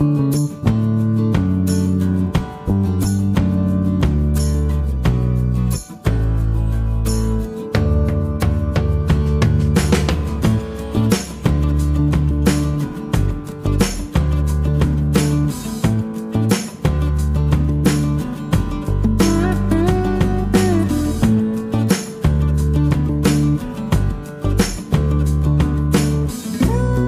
Música